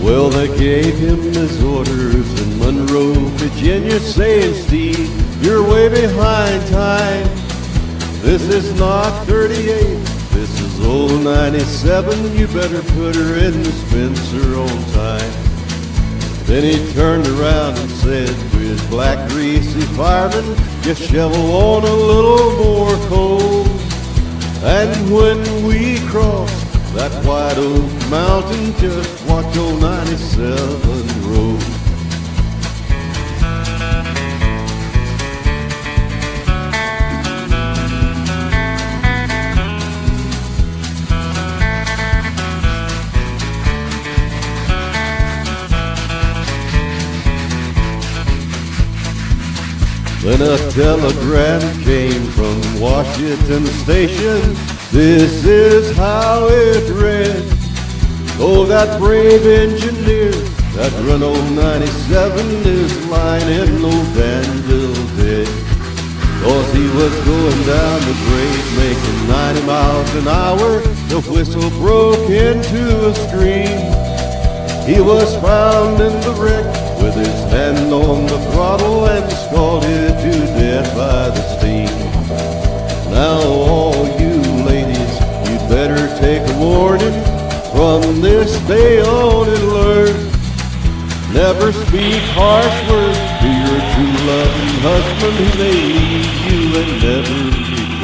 Well, they gave him his orders in Monroe, Virginia, saying, Steve, you're way behind time. This is not 38, this is old 97. You better put her in the Spencer on time. Then he turned around and said to his black greasy fireman, just shovel on a little more coal. And when we cross that wide oak mountain, just watch old 97 roll. Then a telegram came Washington Station. This is how it read. Oh, that brave engineer, that Renault 97 is lying in old Danville dead. Cause he was going down the grade making 90 miles an hour. The whistle broke into a scream. He was found in the wreck this day on and learn. Never speak harsh words to your true loving husband who leave you and never return.